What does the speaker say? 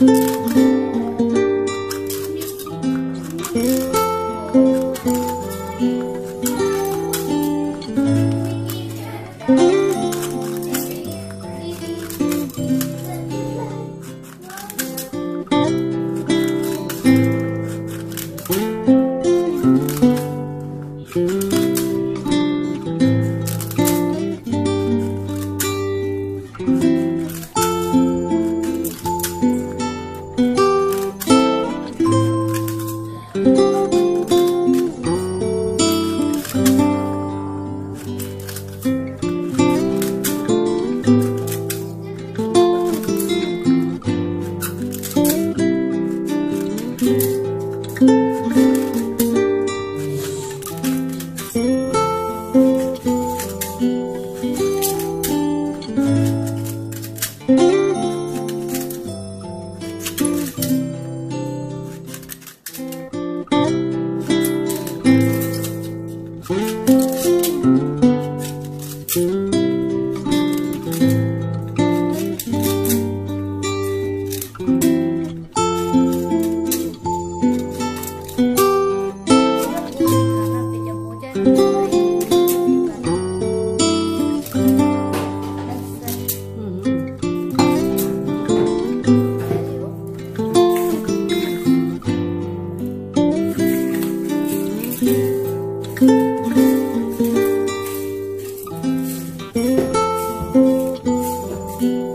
Música Thank you. Thank you.